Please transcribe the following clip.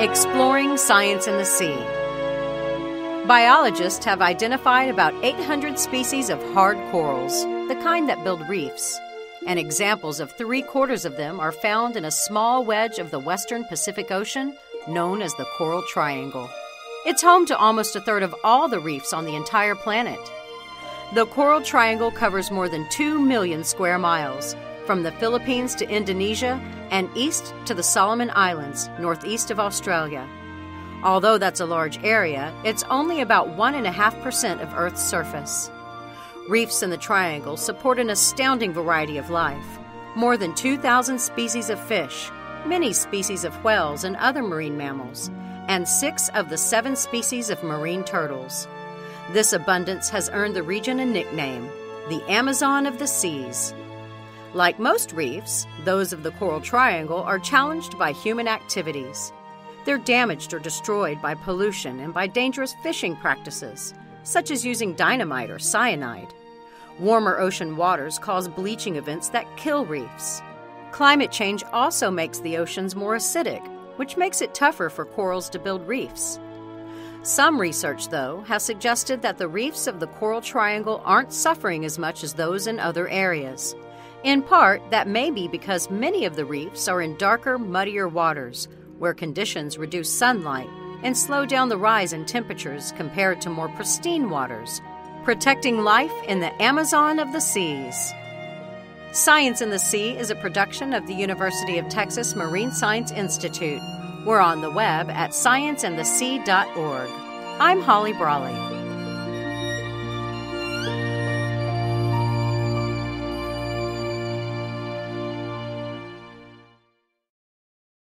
Exploring Science and the Sea. Biologists have identified about 800 species of hard corals, the kind that build reefs, and examples of three quarters of them are found in a small wedge of the western Pacific Ocean known as the Coral Triangle. It's home to almost a third of all the reefs on the entire planet. The Coral Triangle covers more than 2 million square miles, from the Philippines to Indonesia and east to the Solomon Islands, northeast of Australia. Although that's a large area, it's only about 1.5% of Earth's surface. Reefs in the Triangle support an astounding variety of life more than 2,000 species of fish, many species of whales and other marine mammals, and six of the seven species of marine turtles. This abundance has earned the region a nickname the Amazon of the Seas. Like most reefs, those of the Coral Triangle are challenged by human activities. They're damaged or destroyed by pollution and by dangerous fishing practices, such as using dynamite or cyanide. Warmer ocean waters cause bleaching events that kill reefs. Climate change also makes the oceans more acidic, which makes it tougher for corals to build reefs. Some research, though, has suggested that the reefs of the Coral Triangle aren't suffering as much as those in other areas. In part, that may be because many of the reefs are in darker, muddier waters, where conditions reduce sunlight and slow down the rise in temperatures compared to more pristine waters, protecting life in the Amazon of the seas. Science and the Sea is a production of the University of Texas Marine Science Institute. We're on the web at scienceandthesea.org. I'm Holly Brawley.